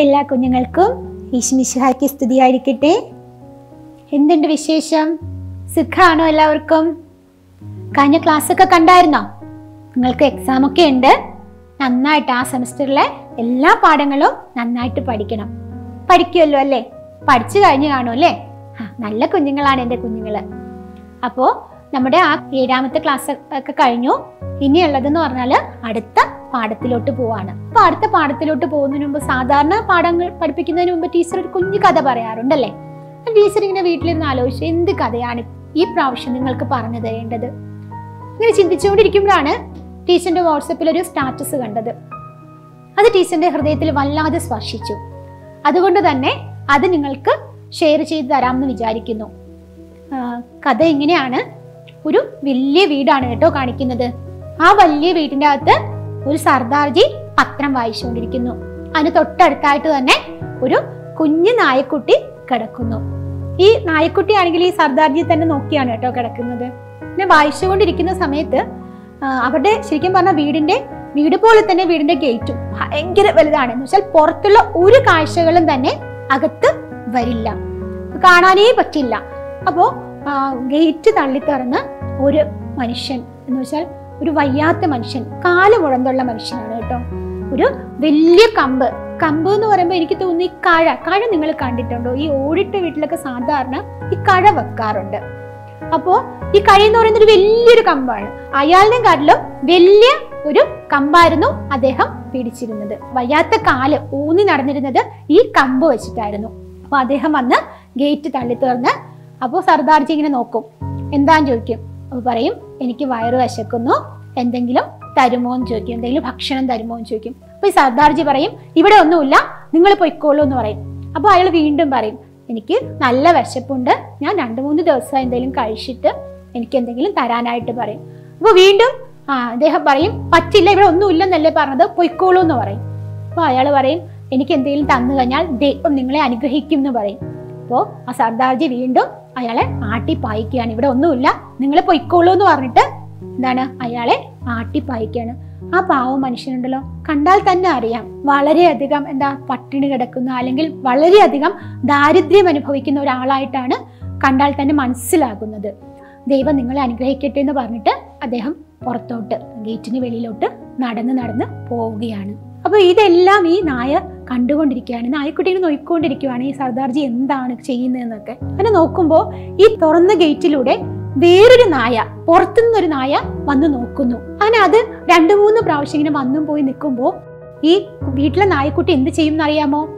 എല്ലാ കുഞ്ഞുങ്ങൾക്കും ഈശ്മിശിഹായ്ക്ക് സ്തുതിയായിരിക്കട്ടെ. എന്തുണ്ട് വിശേഷം? സുഖാണോ എല്ലാവർക്കും? കഴിഞ്ഞ ഒക്കെ കണ്ടായിരുന്നോ? നിങ്ങൾക്ക് എക്സാം ഒക്കെ ഉണ്ട്. നന്നായിട്ട് ആ സെമസ്റ്ററിലെ എല്ലാ പാഠങ്ങളും നന്നായിട്ട് പഠിക്കണം. പഠിക്കുമല്ലോ അല്ലേ? പഠിച്ചു കഴിഞ്ഞു കാണും അല്ലേ? നല്ല കുഞ്ഞുങ്ങളാണ് എന്റെ കുഞ്ഞുങ്ങൾ. അപ്പോൾ നമ്മുടെ ആ ഏഴാമത്തെ ക്ലാസ് ഒക്കെ കഴിഞ്ഞു. ഇനിയുള്ളതെന്ന് പറഞ്ഞാൽ അടുത്ത പാഠത്തിലോട്ട് പോവാണ്. അപ്പൊ അടുത്ത പാഠത്തിലോട്ട് പോകുന്നതിന് മുമ്പ് സാധാരണ പാഠങ്ങൾ പഠിപ്പിക്കുന്നതിന് മുമ്പ് ടീച്ചർ ഒരു കുഞ്ഞു കഥ പറയാറുണ്ടല്ലേ? ടീച്ചർ ഇങ്ങനെ വീട്ടിലിരുന്ന് ആലോചിച്ച് എന്ത് കഥയാണ് ഈ പ്രാവശ്യം നിങ്ങൾക്ക് പറഞ്ഞു തരേണ്ടത്? ഇങ്ങനെ ചിന്തിച്ചുകൊണ്ടിരിക്കുമ്പോഴാണ് ടീച്ചറിന്റെ വാട്സപ്പിൽ ഒരു സ്റ്റാറ്റസ് കണ്ടത്. അത് ടീച്ചറിന്റെ ഹൃദയത്തിൽ വല്ലാതെ സ്പർശിച്ചു. അതുകൊണ്ട് തന്നെ അത് നിങ്ങൾക്ക് ഷെയർ ചെയ്ത് തരാമെന്ന് വിചാരിക്കുന്നു. കഥ ഇങ്ങനെയാണ്. ഒരു വലിയ വീടാണ് കേട്ടോ കാണിക്കുന്നത്. ആ വലിയ വീടിന്റെ അകത്ത് ഒരു സർദാർജി പത്രം വായിച്ചുകൊണ്ടിരിക്കുന്നു. അതിന് തൊട്ടടുത്തായിട്ട് തന്നെ ഒരു കുഞ്ഞു നായക്കുട്ടി കിടക്കുന്നു. ഈ നായക്കുട്ടി ആണെങ്കിൽ ഈ സർദാർജി തന്നെ നോക്കിയാണ് കേട്ടോ കിടക്കുന്നത്. പിന്നെ വായിച്ചുകൊണ്ടിരിക്കുന്ന സമയത്ത് അവരുടെ ശരിക്കും പറഞ്ഞ വീടിന്റെ വീട് പോലെ തന്നെ വീടിന്റെ ഗേറ്റും ഭയങ്കര വലുതാണ്. എന്ന് വെച്ചാൽ പുറത്തുള്ള ഒരു കാഴ്ചകളും തന്നെ അകത്ത് വരില്ല. കാണാനേ പറ്റില്ല. അപ്പോ ഗേറ്റ് തള്ളി തുറന്ന് ഒരു മനുഷ്യൻ. എന്ന് വെച്ചാൽ ഒരു വയ്യാത്ത മനുഷ്യൻ കാൽ മുഴന്തുള്ള മനുഷ്യനാണ് കേട്ടോ. ഒരു വലിയ കമ്പ്. കമ്പ് എന്ന് പറയുമ്പോൾ എനിക്ക് തോന്നുന്നു ഈ കഴ. കഴ നിങ്ങൾ കണ്ടിട്ടുണ്ടോ? ഈ ഓടിട്ട വീട്ടിലൊക്കെ സാധാരണ ഈ കഴ വെക്കാറുണ്ട്. അപ്പോ ഈ കഴ എന്ന് പറയുന്ന ഒരു വലിയൊരു കമ്പാണ്. അയാളുടെ കാട്ടിലും വലിയ ഒരു കമ്പായിരുന്നു അദ്ദേഹം പിടിച്ചിരുന്നത്. വയ്യാത്ത കാൽ ഊന്നി നടന്നിരുന്നത് ഈ കമ്പ് വെച്ചിട്ടായിരുന്നു. അപ്പൊ അദ്ദേഹം വന്ന് ഗേറ്റ് തള്ളി തുറന്ന് അപ്പോൾ സർദാർജി ഇങ്ങനെ നോക്കും. എന്താന്ന് ചോദിക്കും? അപ്പൊ പറയും എനിക്ക് വയറ് വശക്കുന്നു എന്തെങ്കിലും തരുമോ എന്ന് ചോദിക്കും. എന്തെങ്കിലും ഭക്ഷണം തരുമോ എന്ന് ചോദിക്കും. അപ്പോൾ ഈ സർദാർജി പറയും ഇവിടെ ഒന്നുമില്ല. നിങ്ങൾ പൊയ്ക്കോളൂ എന്ന് പറയും. അപ്പോൾ അയാൾ വീണ്ടും പറയും എനിക്ക് നല്ല വിശപ്പുണ്ട്. ഞാൻ രണ്ട് മൂന്ന് ദിവസം എന്തെങ്കിലും കഴിച്ചിട്ട് എനിക്ക് എന്തെങ്കിലും തരാനായിട്ട് പറയും. അപ്പോൾ വീണ്ടും ആ അദ്ദേഹം പറയും പറ്റില്ല ഇവിടെ ഒന്നുമില്ലെന്നല്ലേ പറഞ്ഞത്. പൊയ്ക്കോളൂ എന്ന് പറയും. അപ്പോൾ അയാൾ പറയും എനിക്ക് എന്തെങ്കിലും തന്നു കഴിഞ്ഞാൽ ദൈവം നിങ്ങളെ അനുഗ്രഹിക്കും എന്ന് പറയും. അപ്പോൾ ആ സർദാർജി വീണ്ടും അയാളെ ആട്ടി പായിക്കുകയാണ് ഇവിടെ ഒന്നുമില്ല. നിങ്ങൾ പൊയ്ക്കോളൂ എന്ന് പറഞ്ഞിട്ട് എന്താണ് അയാളെ ആട്ടിപ്പായിക്കാണ് ആ പാവം മനുഷ്യനുണ്ടല്ലോ. കണ്ടാൽ തന്നെ അറിയാം. വളരെയധികം എന്താ പട്ടിണി കിടക്കുന്ന അല്ലെങ്കിൽ വളരെയധികം ദാരിദ്ര്യം അനുഭവിക്കുന്ന ഒരാളായിട്ടാണ് കണ്ടാൽ തന്നെ മനസ്സിലാകുന്നത്. ദൈവം നിങ്ങളെ അനുഗ്രഹിക്കട്ടെ എന്ന് പറഞ്ഞിട്ട് അദ്ദേഹം പുറത്തോട്ട് ഗേറ്റിന് വെളിയിലോട്ട് നടന്ന് നടന്ന് പോവുകയാണ്. അപ്പൊ ഇതെല്ലാം ഈ നായ കണ്ടുകൊണ്ടിരിക്കുകയാണ്. നായക്കുട്ടീനെ നോക്കിക്കൊണ്ടിരിക്കുകയാണ് ഈ സർദാർജി എന്താണ് ചെയ്യുന്നതെന്നൊക്കെ. അങ്ങനെ നോക്കുമ്പോൾ ഈ തുറന്ന ഗേറ്റിലൂടെ വേറൊരു നായ പുറത്തുനിന്നൊരു നായ വന്ന് നോക്കുന്നു. അങ്ങനെ അത് രണ്ടു മൂന്ന് പ്രാവശ്യം ഇങ്ങനെ വന്നും പോയി നിൽക്കുമ്പോൾ ഈ വീട്ടിലെ നായക്കുട്ടി എന്ത് ചെയ്യും എന്നറിയാമോ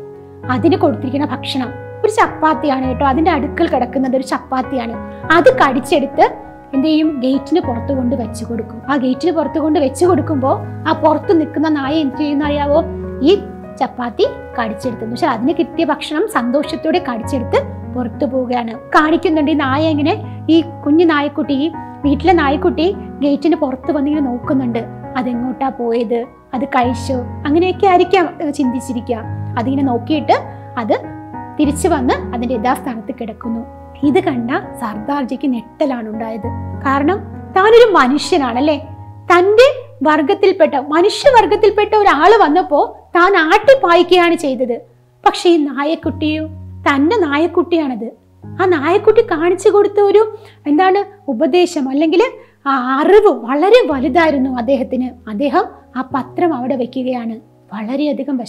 അതിന് കൊടുത്തിരിക്കുന്ന ഭക്ഷണം. ഒരു ചപ്പാത്തിയാണ് കേട്ടോ. അതിന്റെ അടുക്കൽ കിടക്കുന്നത് ഒരു ചപ്പാത്തിയാണ്. അത് കടിച്ചെടുത്ത് എന്ത് ചെയ്യും? ഗേറ്റിന് പുറത്ത് കൊണ്ട് വെച്ചു കൊടുക്കും. ആ ഗേറ്റിന് പുറത്ത് കൊണ്ട് വെച്ചു കൊടുക്കുമ്പോൾ ആ പുറത്ത് നിൽക്കുന്ന നായ എന്ത് ചെയ്യുന്ന അറിയാവോ ഈ ചപ്പാത്തി കടിച്ചെടുത്തു പക്ഷെ അതിന് കിട്ടിയ ഭക്ഷണം സന്തോഷത്തോടെ കടിച്ചെടുത്ത് പുറത്തു പോവുകയാണ്. കാണിക്കുന്നുണ്ട് ഈ നായ ഇങ്ങനെ ഈ കുഞ്ഞു നായക്കുട്ടി വീട്ടിലെ നായക്കുട്ടി ഗേറ്റിന് പുറത്ത് വന്നിങ്ങനെ നോക്കുന്നുണ്ട്. അതെങ്ങോട്ടാ പോയത്? അത് കഴിച്ചോ? അങ്ങനെയൊക്കെ ആയിരിക്കാം ചിന്തിച്ചിരിക്കുക. അതിങ്ങനെ നോക്കിയിട്ട് അത് തിരിച്ചു വന്ന് അതിന്റെ യഥാസ്ഥാനത്ത് കിടക്കുന്നു. ഇത് കണ്ട സർദാർജിക്ക് ഞെട്ടലാണ് ഉണ്ടായത്. കാരണം താനൊരു മനുഷ്യനാണല്ലേ? തന്റെ വർഗത്തിൽപ്പെട്ട മനുഷ്യവർഗത്തിൽപ്പെട്ട ഒരാൾ വന്നപ്പോൾ താൻ ആട്ടിപ്പായിക്കുകയാണ് ചെയ്തത്. പക്ഷേ ഈ നായക്കുട്ടിയോ തന്റെ നായക്കുട്ടിയാണത്. ആ നായക്കുട്ടി കാണിച്ചു കൊടുത്ത ഒരു എന്താണ് ഉപദേശം അല്ലെങ്കിൽ ആ അറിവ് വളരെ വലുതായിരുന്നു അദ്ദേഹത്തിന്. അദ്ദേഹം ആ പത്രം അവിടെ വെക്കുകയാണ്. വളരെയധികം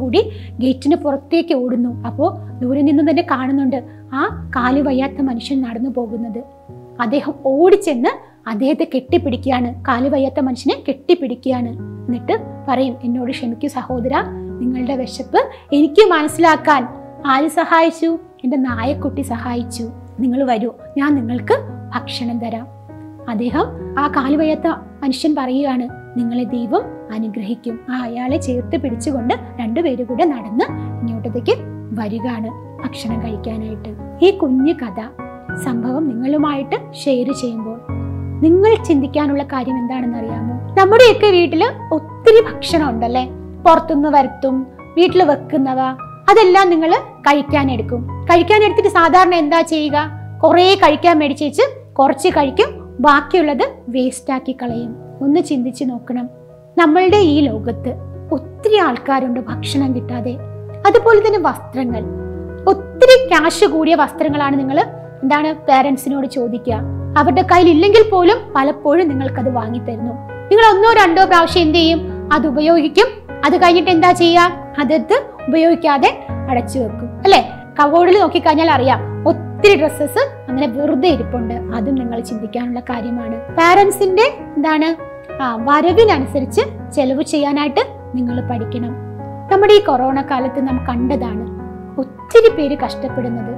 കൂടി ഗേറ്റിന് പുറത്തേക്ക് ഓടുന്നു. അപ്പോൾ ദൂരെ നിന്ന് തന്നെ കാണുന്നുണ്ട് ആ കാൽ വയ്യാത്ത മനുഷ്യൻ നടന്നു പോകുന്നത്. അദ്ദേഹം ഓടിച്ചെന്ന് അദ്ദേഹത്തെ കെട്ടിപ്പിടിക്കുകയാണ്. കാൽ വയ്യാത്ത മനുഷ്യനെ കെട്ടിപ്പിടിക്കുകയാണ്. എന്നിട്ട് പറയും എന്നോട് ക്ഷമിക്കൂ സഹോദര നിങ്ങളുടെ വിശപ്പ് എനിക്ക് മനസ്സിലാക്കാൻ ആര് സഹായിച്ചു എന്റെ നായക്കുട്ടി സഹായിച്ചു. നിങ്ങൾ വരൂ ഞാൻ നിങ്ങൾക്ക് ഭക്ഷണം തരാം. അദ്ദേഹം ആ കാൽ വയ്യാത്ത മനുഷ്യൻ പറയുകയാണ് നിങ്ങളെ ദൈവം അനുഗ്രഹിക്കും. ആ അയാളെ ചേർത്ത് പിടിച്ചുകൊണ്ട് രണ്ടുപേരും കൂടെ നടന്ന് ഇങ്ങോട്ടത്തേക്ക് വരികയാണ് ഭക്ഷണം കഴിക്കാനായിട്ട്. ഈ കുഞ്ഞു കഥ സംഭവം നിങ്ങളുമായിട്ട് ഷെയർ ചെയ്യുമ്പോൾ നിങ്ങൾ ചിന്തിക്കാനുള്ള കാര്യം എന്താണെന്ന് അറിയാമോ? നമ്മുടെയൊക്കെ വീട്ടിൽ ഒത്തിരി ഭക്ഷണം ഉണ്ടല്ലേ? പുറത്തുനിന്ന് വരുത്തും വീട്ടിൽ വെക്കുന്നവ അതെല്ലാം നിങ്ങൾ കഴിക്കാൻ എടുക്കും കഴിക്കാൻ എടുത്തിട്ട് സാധാരണ എന്താ ചെയ്യുക? കുറേ കഴിക്കാൻ മേടിച്ച് വെച്ച് കുറച്ച് കഴിക്കും. ബാക്കിയുള്ളത് വേസ്റ്റാക്കി കളയും. ഒന്ന് ചിന്തിച്ച് നോക്കണം. നമ്മളുടെ ഈ ലോകത്ത് ഒത്തിരി ആൾക്കാരുണ്ട് ഭക്ഷണം കിട്ടാതെ. അതുപോലെ തന്നെ വസ്ത്രങ്ങൾ. ഒത്തിരി ക്യാഷ് കൂടിയ വസ്ത്രങ്ങളാണ് നിങ്ങൾ എന്താണ് പേരൻസിനോട് ചോദിക്കുക. അവരുടെ കയ്യിൽ ഇല്ലെങ്കിൽ പോലും പലപ്പോഴും നിങ്ങൾക്കത് വാങ്ങിത്തരുന്നു. നിങ്ങൾ ഒന്നോ രണ്ടോ പ്രാവശ്യം എന്ത് ചെയ്യും? അത് ഉപയോഗിക്കും. അത് കഴിഞ്ഞിട്ട് എന്താ ചെയ്യുക? അതെടുത്ത് ഉപയോഗിക്കാതെ അടച്ചു വെക്കും അല്ലെ? കബോർഡിൽ നോക്കിക്കഴിഞ്ഞാൽ അറിയാം ഒത്തിരി ഡ്രസ്സസ് അങ്ങനെ വെറുതെ ഇരിപ്പുണ്ട്. അതും നിങ്ങൾ ചിന്തിക്കാനുള്ള കാര്യമാണ്. പാരൻസിന്റെ എന്താണ്? ആ വരവിനനുസരിച്ച് ചെലവ് ചെയ്യാനായിട്ട് നിങ്ങൾ പഠിക്കണം. നമ്മുടെ ഈ കൊറോണ കാലത്ത് നാം കണ്ടതാണ് ഒത്തിരി പേര് കഷ്ടപ്പെടുന്നത്.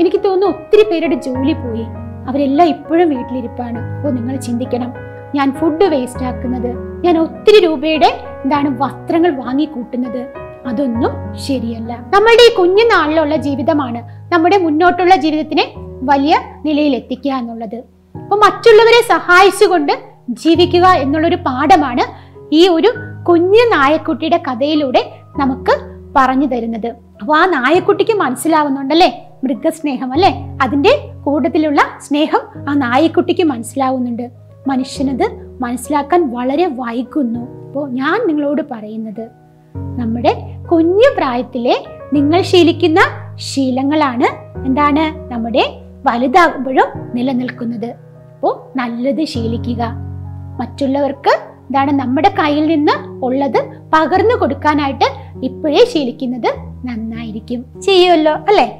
എനിക്ക് തോന്നുന്നു ഒത്തിരി പേരുടെ ജോലി പോയി. അവരെല്ലാം ഇപ്പോഴും വീട്ടിലിരിപ്പാണ്. അപ്പോൾ നിങ്ങൾ ചിന്തിക്കണം ഞാൻ ഫുഡ് വേസ്റ്റ് ആക്കുന്നത്. ഞാൻ ഒത്തിരി രൂപയുടെ എന്താണ് വസ്ത്രങ്ങൾ വാങ്ങി കൂട്ടുന്നത് അതൊന്നും ശരിയല്ല. നമ്മളുടെ ഈ കുഞ്ഞു നാളിലുള്ള ജീവിതമാണ് നമ്മുടെ മുന്നോട്ടുള്ള ജീവിതത്തിനെ വലിയ നിലയിൽ എത്തിക്കുക എന്നുള്ളത്. അപ്പൊ മറ്റുള്ളവരെ സഹായിച്ചുകൊണ്ട് ജീവിക്കുക എന്നുള്ളൊരു പാഠമാണ് ഈ ഒരു കുഞ്ഞു നായക്കുട്ടിയുടെ കഥയിലൂടെ നമുക്ക് പറഞ്ഞു തരുന്നത്. അപ്പൊ ആ നായക്കുട്ടിക്ക് മനസ്സിലാവുന്നുണ്ടല്ലേ? മൃഗസ്നേഹം അല്ലേ? അതിന്റെ കൂട്ടത്തിലുള്ള സ്നേഹം ആ നായക്കുട്ടിക്ക് മനസ്സിലാവുന്നുണ്ട്. മനുഷ്യനത് മനസ്സിലാക്കാൻ വളരെ വൈകുന്നു. അപ്പോൾ ഞാൻ നിങ്ങളോട് പറയുന്നത് നമ്മുടെ കുഞ്ഞു പ്രായത്തിലെ നിങ്ങൾ ശീലിക്കുന്ന ശീലങ്ങളാണ് എന്താണ്? നമ്മുടെ വലുതാകുമ്പോഴും നിലനിൽക്കുന്നത്. അപ്പോൾ നല്ലത് ശീലിക്കുക. മറ്റുള്ളവർക്ക് എന്താണ്? നമ്മുടെ കയ്യിൽ നിന്ന് ഉള്ളത് പകർന്നു കൊടുക്കാനായിട്ട് ഇപ്പോഴേ ശീലിക്കുന്നത് നന്നായിരിക്കും. ചെയ്യുമല്ലോ അല്ലെ?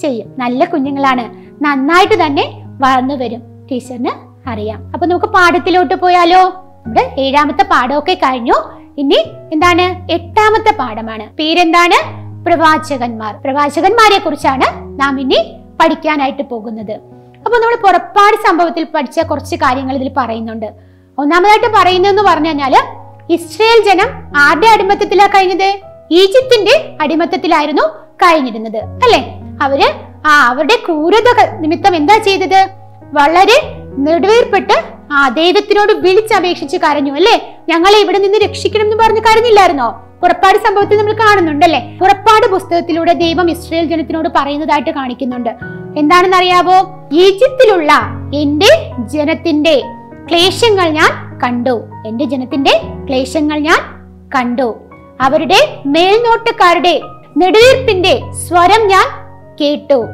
ചെയ്യും. നല്ല കുഞ്ഞുങ്ങളാണ്. നന്നായിട്ട് തന്നെ വളർന്നു വരും. ടീച്ചറിന് അറിയാം. അപ്പൊ നമുക്ക് പാഠത്തിലോട്ട് പോയാലോ? നമ്മുടെ ഏഴാമത്തെ പാഠമൊക്കെ കഴിഞ്ഞു. ഇനി എന്താണ്? എട്ടാമത്തെ പാഠമാണ്. പേരെന്താണ്? പ്രവാചകന്മാർ. പ്രവാചകന്മാരെ കുറിച്ചാണ് നാം ഇനി പഠിക്കാനായിട്ട് പോകുന്നത്. അപ്പൊ നമ്മൾ പുറപ്പാട് സംഭവത്തിൽ പഠിച്ച കുറച്ച് കാര്യങ്ങൾ ഇതിൽ പറയുന്നുണ്ട്. ഒന്നാമതായിട്ട് പറയുന്നതെന്ന് പറഞ്ഞു കഴിഞ്ഞാൽ ഇസ്രയേൽ ജനം ആരുടെ അടിമത്തത്തിലാ കഴിഞ്ഞത്? ഈജിപ്തിന്റെ അടിമത്തത്തിലായിരുന്നു കഴിഞ്ഞിരുന്നത്. അല്ലെ? അവർ ആ അവരുടെ ക്രൂരത നിമിത്തം എന്താ ചെയ്തത്? വളരെ നെടുവേർപ്പെട്ട് ആ ദൈവത്തിനോട് വിളിച്ചപേക്ഷിച്ച് കരഞ്ഞു അല്ലേ? ഞങ്ങളെ ഇവിടെ നിന്ന് രക്ഷിക്കണം എന്ന് പറഞ്ഞ് കരഞ്ഞില്ലായിരുന്നോ? പുറപ്പാട് സംഭവത്തിൽ നമ്മൾ കാണുന്നുണ്ടല്ലേ? പുറപ്പാട് പുസ്തകത്തിലൂടെ ദൈവം ഇസ്രയേൽ ജനത്തിനോട് പറയുന്നതായിട്ട് കാണിക്കുന്നുണ്ട്. എന്താണെന്ന് അറിയാവോ ഈജിപ്തിലുള്ള എന്റെ ജനത്തിന്റെ ക്ലേശങ്ങൾ ഞാൻ കണ്ടു. എന്റെ ജനത്തിന്റെ ക്ലേശങ്ങൾ ഞാൻ കണ്ടു. അവരുടെ മേൽനോട്ടക്കാരുടെ നെടുവീർപ്പിന്റെ സ്വരം ഞാൻ കേട്ടു.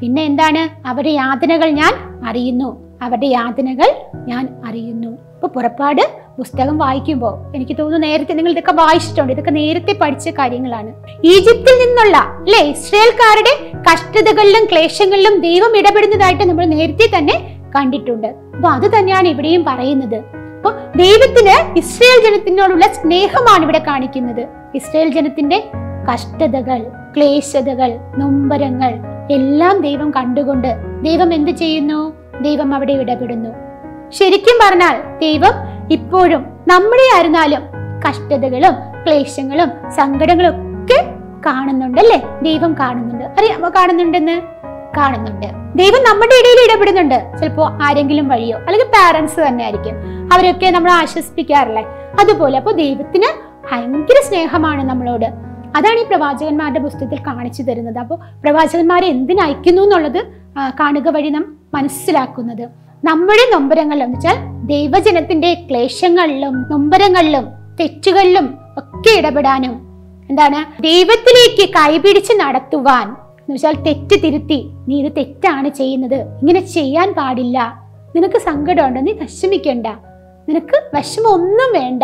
പിന്നെ എന്താണ്? അവരുടെ യാതനകൾ ഞാൻ അറിയുന്നു. അവരുടെ യാതനകൾ ഞാൻ അറിയുന്നു. ഇപ്പൊ പുറപ്പാട് പുസ്തകം വായിക്കുമ്പോൾ എനിക്ക് തോന്നുന്നു നേരത്തെ നിങ്ങൾ ഇതൊക്കെ വായിച്ചിട്ടുണ്ട്. ഇതൊക്കെ നേരത്തെ പഠിച്ച കാര്യങ്ങളാണ്. ഈജിപ്തിൽ നിന്നുള്ള അല്ലെ? ഇസ്രയേൽക്കാരുടെ കഷ്ടതകളിലും ക്ലേശങ്ങളിലും ദൈവം ഇടപെടുന്നതായിട്ട് നമ്മൾ നേരത്തെ തന്നെ കണ്ടിട്ടുണ്ട്. അപ്പൊ അത് തന്നെയാണ് ഇവിടെയും പറയുന്നത്. അപ്പൊ ദൈവത്തിന് ഇസ്രയേൽ ജനത്തിനോടുള്ള സ്നേഹമാണ് ഇവിടെ കാണിക്കുന്നത്. ഇസ്രയേൽ ജനത്തിന്റെ കഷ്ടതകൾ ക്ലേശതകൾ നൊമ്പരങ്ങൾ എല്ലാം ദൈവം കണ്ടുകൊണ്ട് ദൈവം എന്ത് ചെയ്യുന്നു? ദൈവം അവിടെ ഇടപെടുന്നു. ശരിക്കും പറഞ്ഞാൽ ദൈവം ഇപ്പോഴും നമ്മുടെ ആയിരുന്നാലും കഷ്ടതകളും ക്ലേശങ്ങളും സങ്കടങ്ങളും ഒക്കെ കാണുന്നുണ്ടല്ലേ? ദൈവം കാണുന്നുണ്ട്. അറിയാമോ കാണുന്നുണ്ടെന്ന്? കാണുന്നുണ്ട്. ദൈവം നമ്മുടെ ഇടയിൽ ഇടപെടുന്നുണ്ട്. ചിലപ്പോ ആരെങ്കിലും വഴിയോ അല്ലെങ്കിൽ പാരന്റ്സ് തന്നെ ആയിരിക്കും. അവരൊക്കെ നമ്മൾ ആശ്വസിപ്പിക്കാറില്ലേ? അതുപോലെ അപ്പോൾ ദൈവത്തിന് ഭയങ്കര സ്നേഹമാണ് നമ്മളോട്. അതാണ് ഈ പ്രവാചകന്മാരുടെ പുസ്തകത്തിൽ കാണിച്ചു തരുന്നത്. അപ്പോൾ പ്രവാചകന്മാരെ എന്തിനയക്കുന്നു എന്നുള്ളത് കാണുക വഴി നാം മനസ്സിലാക്കുന്നത്. നമ്മുടെ നൊമ്പരങ്ങളിലും എന്ന് വെച്ചാൽ ദൈവജനത്തിന്റെ ക്ലേശങ്ങളിലും നൊമ്പരങ്ങളിലും തെറ്റുകളിലും ഒക്കെ ഇടപെടാനും എന്താണ് ദൈവത്തിലേക്ക് കൈപിടിച്ച് നടത്തുവാൻ എന്ന് വെച്ചാൽ തെറ്റ് തിരുത്തി നീ ഇത് തെറ്റാണ് ചെയ്യുന്നത് ഇങ്ങനെ ചെയ്യാൻ പാടില്ല. നിനക്ക് സങ്കടമുണ്ട്? നീ വിഷമിക്കണ്ട. നിനക്ക് വിഷമമൊന്നും വേണ്ട.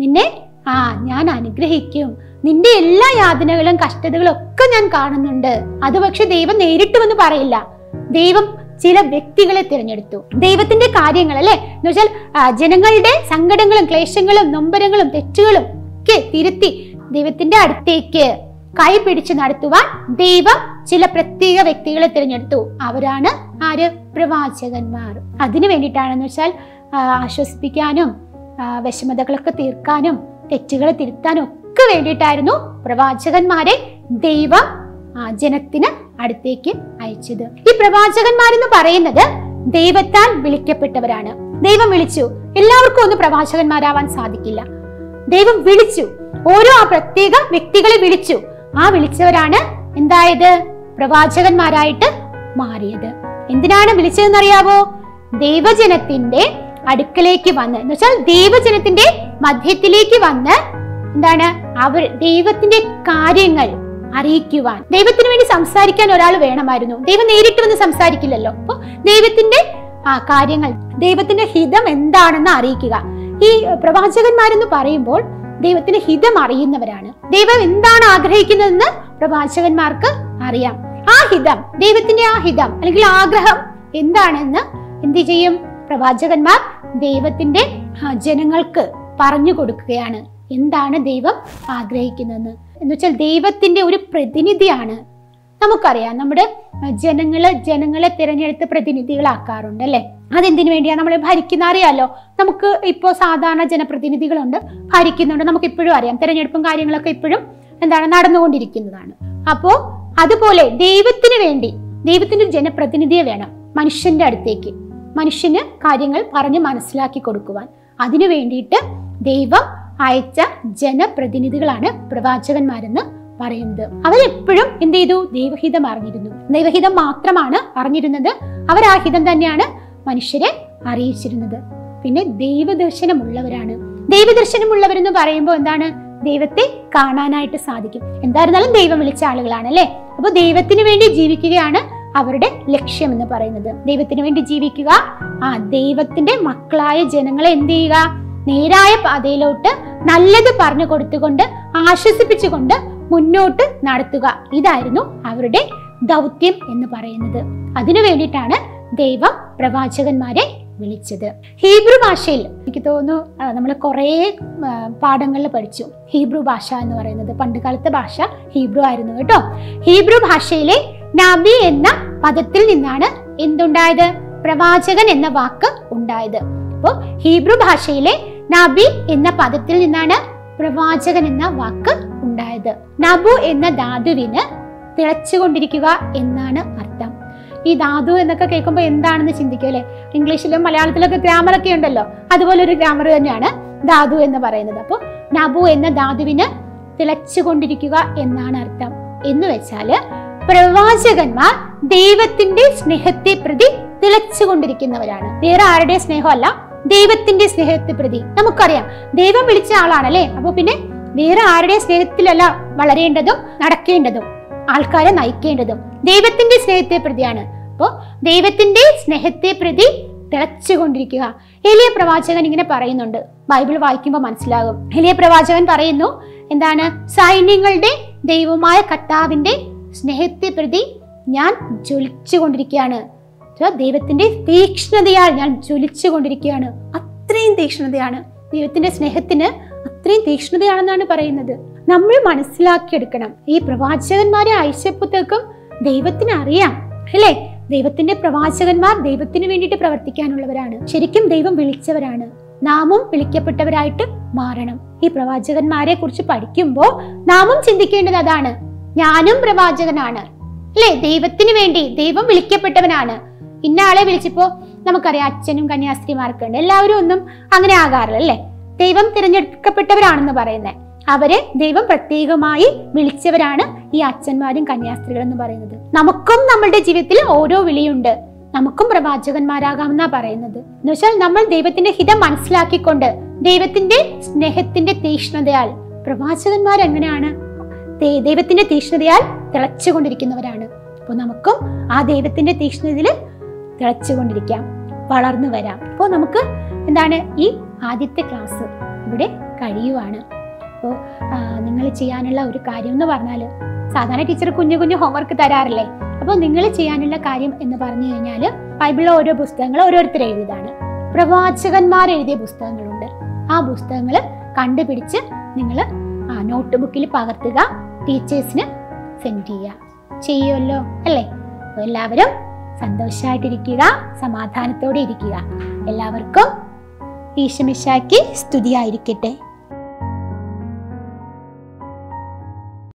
നിന്നെ ആ ഞാൻ അനുഗ്രഹിക്കും. നിന്റെ എല്ലാ യാതനകളും കഷ്ടതകളും ഒക്കെ ഞാൻ കാണുന്നുണ്ട്. അത് പക്ഷെ ദൈവം നേരിട്ട് വന്ന് പറയില്ല. ദൈവം ചില വ്യക്തികളെ തിരഞ്ഞെടുത്തു. ദൈവത്തിന്റെ കാര്യങ്ങൾ അല്ലെ? എന്ന് വെച്ചാൽ ജനങ്ങളുടെ സങ്കടങ്ങളും ക്ലേശങ്ങളും നൊമ്പരങ്ങളും തെറ്റുകളും ഒക്കെ തിരുത്തി ദൈവത്തിന്റെ അടുത്തേക്ക് കൈ പിടിച്ച് നടത്തുവാൻ ദൈവം ചില പ്രത്യേക വ്യക്തികളെ തിരഞ്ഞെടുത്തു. അവരാണ് ആര്? പ്രവാചകന്മാർ. അതിനു വേണ്ടിയിട്ടാണെന്ന് വെച്ചാൽ ആശ്വസിപ്പിക്കാനും വിഷമതകളൊക്കെ തീർക്കാനും തെറ്റുകളെ തിരുത്താനും ഒക്കെ വേണ്ടിയിട്ടായിരുന്നു പ്രവാചകന്മാരെ ദൈവം ജനത്തിന് അടുത്തേക്ക് അയച്ചത്. ഈ പ്രവാചകന്മാരെന്ന് പറയുന്നത് ദൈവത്താൽ വിളിക്കപ്പെട്ടവരാണ്. ദൈവം വിളിച്ചു. എല്ലാവർക്കും ഒന്നും പ്രവാചകന്മാരാവാൻ സാധിക്കില്ല. ദൈവം വിളിച്ചു. ഓരോ ആ പ്രത്യേക വ്യക്തികളെ വിളിച്ചു. ആ വിളിച്ചവരാണ് എന്തായത്? പ്രവാചകന്മാരായിട്ട് മാറിയത്. എന്തിനാണ് വിളിച്ചതെന്ന് അറിയാവോ ദൈവജനത്തിന്റെ അടുക്കലേക്ക് വന്ന് എന്ന് വെച്ചാൽ ദൈവജനത്തിന്റെ മധ്യത്തിലേക്ക് വന്ന് എന്താണ്? അവർ ദൈവത്തിന്റെ കാര്യങ്ങൾ അറിയിക്കുവാൻ. ദൈവത്തിന് വേണ്ടി സംസാരിക്കാൻ ഒരാൾ വേണമായിരുന്നു. ദൈവം നേരിട്ട് വന്ന് സംസാരിക്കില്ലല്ലോ. അപ്പൊ ദൈവത്തിന്റെ ആ കാര്യങ്ങൾ ദൈവത്തിന്റെ ഹിതം എന്താണെന്ന് അറിയിക്കുക. ഈ പ്രവാചകന്മാരെന്ന് പറയുമ്പോൾ ദൈവത്തിന്റെ ഹിതം അറിയുന്നവരാണ്. ദൈവം എന്താണ് ആഗ്രഹിക്കുന്നതെന്ന് പ്രവാചകന്മാർക്ക് അറിയാം. ആ ഹിതം ദൈവത്തിന്റെ ആ ഹിതം അല്ലെങ്കിൽ ആഗ്രഹം എന്താണെന്ന് എന്ത് ചെയ്യും? പ്രവാചകന്മാർ ദൈവത്തിന്റെ ജനങ്ങൾക്ക് പറഞ്ഞു കൊടുക്കുകയാണ്. എന്താണ് ദൈവം ആഗ്രഹിക്കുന്നതെന്ന് എന്ന് വെച്ചാൽ ദൈവത്തിന്റെ ഒരു പ്രതിനിധിയാണ്. നമുക്കറിയാം നമ്മുടെ ജനങ്ങൾ ജനങ്ങളെ തിരഞ്ഞെടുത്ത് പ്രതിനിധികളാക്കാറുണ്ട് അല്ലെ? അതെന്തിനു വേണ്ടിയാണ് നമ്മളെ ഭരിക്കുന്ന? അറിയാലോ. നമുക്ക് ഇപ്പോൾ സാധാരണ ജനപ്രതിനിധികളുണ്ട്. ഭരിക്കുന്നുണ്ട്. നമുക്ക് ഇപ്പോഴും അറിയാം. തിരഞ്ഞെടുപ്പും കാര്യങ്ങളൊക്കെ ഇപ്പോഴും എന്താണ് നടന്നുകൊണ്ടിരിക്കുന്നതാണ്. അപ്പോ അതുപോലെ ദൈവത്തിന് വേണ്ടി ദൈവത്തിന്റെ ഒരു ജനപ്രതിനിധിയെ വേണം മനുഷ്യന്റെ അടുത്തേക്ക്. മനുഷ്യന് കാര്യങ്ങൾ പറഞ്ഞ് മനസ്സിലാക്കി കൊടുക്കുവാൻ. അതിനു വേണ്ടിയിട്ട് ദൈവം അയച്ച ജനപ്രതിനിധികളാണ് പ്രവാചകന്മാരെന്ന് പറയുന്നത്. അവരെപ്പോഴും എന്ത് ചെയ്തു? ദൈവഹിതം അറിഞ്ഞിരുന്നു. ദൈവഹിതം മാത്രമാണ് അറിഞ്ഞിരുന്നത്. അവർ ആ ഹിതം തന്നെയാണ് മനുഷ്യരെ അറിയിച്ചിരുന്നത്. പിന്നെ ദൈവദർശനമുള്ളവരാണ്. ദൈവദർശനമുള്ളവരെന്ന് പറയുമ്പോൾ എന്താണ്? ദൈവത്തെ കാണാനായിട്ട് സാധിക്കും. എന്തായിരുന്നാലും ദൈവം വിളിച്ച ആളുകളാണ് അല്ലെ? അപ്പൊ ദൈവത്തിന് വേണ്ടി ജീവിക്കുകയാണ് അവരുടെ ലക്ഷ്യം എന്ന് പറയുന്നത്. ദൈവത്തിന് വേണ്ടി ജീവിക്കുക. ആ ദൈവത്തിന്റെ മക്കളായ ജനങ്ങളെ എന്ത് ചെയ്യുക? നേരായ പാതയിലോട്ട് നല്ലത് പറഞ്ഞു കൊടുത്തുകൊണ്ട് ആശ്വസിപ്പിച്ചുകൊണ്ട് മുന്നോട്ട് നടത്തുക. ഇതായിരുന്നു അവരുടെ ദൗത്യം എന്ന് പറയുന്നത്. അതിനു വേണ്ടിയിട്ടാണ് ദൈവം പ്രവാചകന്മാരെ വിളിച്ചത്. ഹീബ്രു ഭാഷയിൽ എനിക്ക് തോന്നുന്നു നമ്മൾ കുറേ പാഠങ്ങളിൽ പഠിച്ചു. ഹീബ്രു ഭാഷ എന്ന് പറയുന്നത്. പണ്ട് കാലത്തെ ഭാഷ ഹീബ്രു ആയിരുന്നു കേട്ടോ. ഹീബ്രു ഭാഷയിലെ നബി എന്ന പദത്തിൽ നിന്നാണ് എന്തുണ്ടായത്? പ്രവാചകൻ എന്ന വാക്ക് ഉണ്ടായത്. അപ്പോൾ ഹീബ്രു ഭാഷയിലെ നബി എന്ന പദത്തിൽ നിന്നാണ് പ്രവാചകൻ എന്ന വാക്ക് ഉണ്ടായത്. നബു എന്ന ധാതുവിന് തിളച്ചുകൊണ്ടിരിക്കുക എന്നാണ് അർത്ഥം. ഈ ധാതു എന്നൊക്കെ കേൾക്കുമ്പോൾ എന്താണെന്ന് ചിന്തിക്കുക അല്ലെ? ഇംഗ്ലീഷിലും മലയാളത്തിലൊക്കെ ഗ്രാമർ ഒക്കെ ഉണ്ടല്ലോ. അതുപോലെ ഒരു ഗ്രാമർ തന്നെയാണ് ധാതു എന്ന് പറയുന്നത്. അപ്പോൾ നബു എന്ന ധാതുവിന് തിളച്ചുകൊണ്ടിരിക്കുക എന്നാണ് അർത്ഥം. എന്ന് വെച്ചാൽ പ്രവാചകന്മാർ ദൈവത്തിന്റെ സ്നേഹത്തെ പ്രതി തിളച്ചുകൊണ്ടിരിക്കുന്നവരാണ്. വേറെ ആരുടെ സ്നേഹമല്ല ദൈവത്തിന്റെ സ്നേഹത്തെ പ്രതി. നമുക്കറിയാം. ദൈവം വിളിച്ച ആളാണല്ലേ? അപ്പൊ പിന്നെ വേറെ ആരുടെ സ്നേഹത്തിലല്ല വളരേണ്ടതും നടക്കേണ്ടതും ആൾക്കാരെ നയിക്കേണ്ടതും ദൈവത്തിന്റെ സ്നേഹത്തെ പ്രതിയാണ്. അപ്പോ ദൈവത്തിന്റെ സ്നേഹത്തെ പ്രതി തിളച്ചുകൊണ്ടിരിക്കുക. എലിയ പ്രവാചകൻ ഇങ്ങനെ പറയുന്നുണ്ട്. ബൈബിൾ വായിക്കുമ്പോൾ മനസ്സിലാകും. എലിയ പ്രവാചകൻ പറയുന്നു എന്താണ്? സൈന്യങ്ങളുടെ ദൈവമായ കർത്താവിന്റെ സ്നേഹത്തെ പ്രതി ഞാൻ ജ്വലിച്ചുകൊണ്ടിരിക്കുകയാണ്. ദൈവത്തിന്റെ തീക്ഷ്ണതയാൽ ഞാൻ ജ്വലിച്ചു കൊണ്ടിരിക്കുകയാണ് അത്രയും തീക്ഷ്ണതയാണ്. ദൈവത്തിന്റെ സ്നേഹത്തിന് അത്രയും തീക്ഷ്ണതയാണെന്നാണ് പറയുന്നത്. നമ്മൾ മനസ്സിലാക്കിയെടുക്കണം. ഈ പ്രവാചകന്മാരെ അയച്ചപ്പോഴത്തേക്കും ദൈവത്തിന് അറിയാം. അല്ലേ? ദൈവത്തിന്റെ പ്രവാചകന്മാർ ദൈവത്തിന് വേണ്ടിയിട്ട് പ്രവർത്തിക്കാനുള്ളവരാണ്. ശരിക്കും ദൈവം വിളിച്ചവരാണ്. നാമും വിളിക്കപ്പെട്ടവരായിട്ട് മാറണം. ഈ പ്രവാചകന്മാരെ കുറിച്ച് പഠിക്കുമ്പോൾ നാമും ചിന്തിക്കേണ്ടത് അതാണ്. ഞാനും പ്രവാചകനാണ്. അല്ലേ? ദൈവത്തിന് വേണ്ടി ദൈവം വിളിക്കപ്പെട്ടവനാണ്. ഇന്ന ആളെ വിളിച്ചപ്പോ നമുക്കറിയാം അച്ഛനും കന്യാസ്ത്രീമാർക്ക് ഉണ്ട് എല്ലാവരും ഒന്നും അങ്ങനെ ആകാറില്ല അല്ലേ? ദൈവം തിരഞ്ഞെടുക്കപ്പെട്ടവരാണെന്ന് പറയുന്നത്. അവരെ ദൈവം പ്രത്യേകമായി വിളിച്ചവരാണ് ഈ അച്ഛന്മാരും കന്യാസ്ത്രീകളും എന്ന് പറയുന്നത്. നമുക്കും നമ്മളുടെ ജീവിതത്തിൽ ഓരോ വിളിയുണ്ട്. നമുക്കും പ്രവാചകന്മാരാകാമെന്നാ പറയുന്നത്. എന്നുവെച്ചാൽ നമ്മൾ ദൈവത്തിന്റെ ഹിതം മനസ്സിലാക്കിക്കൊണ്ട് ദൈവത്തിന്റെ സ്നേഹത്തിന്റെ തീക്ഷ്ണതയാൽ പ്രവാചകന്മാർ എങ്ങനെയാണ് ദൈവത്തിന്റെ തീക്ഷ്ണതയാൽ തിളച്ചുകൊണ്ടിരിക്കുന്നവരാണ്. അപ്പോൾ നമുക്കും ആ ദൈവത്തിന്റെ തീക്ഷ്ണതയിൽ തിളച്ചുകൊണ്ടിരിക്കാം. വളർന്നു വരാം. അപ്പോൾ നമുക്ക് എന്താണ് ഈ ആദ്യത്തെ ക്ലാസ് ഇവിടെ കഴിയുവാണ്. അപ്പോൾ നിങ്ങൾ ചെയ്യാനുള്ള ഒരു കാര്യം എന്ന് പറഞ്ഞാൽ സാധാരണ ടീച്ചർ കുഞ്ഞു കുഞ്ഞു ഹോംവർക്ക് തരാറില്ലേ? അപ്പോൾ നിങ്ങൾ ചെയ്യാനുള്ള കാര്യം എന്ന് പറഞ്ഞു കഴിഞ്ഞാൽ ബൈബിളിലെ ഓരോ പുസ്തകങ്ങൾ ഓരോരുത്തർ എഴുതിയതാണ്. പ്രവാചകന്മാർ എഴുതിയ പുസ്തകങ്ങളുണ്ട്. ആ പുസ്തകങ്ങൾ കണ്ടുപിടിച്ച് നിങ്ങൾ ആ നോട്ട് ബുക്കിൽ പകർത്തുക ടീച്ചേഴ്സിന് സെൻഡ് ചെയ്യുക. ചെയ്യുമല്ലോ അല്ലേ? എല്ലാവരും സന്തോഷമായിട്ടിരിക്കുക സമാധാനത്തോടെ ഇരിക്കുക. എല്ലാവർക്കും ഈശമിശാക്കി സ്തുതിയായിരിക്കട്ടെ.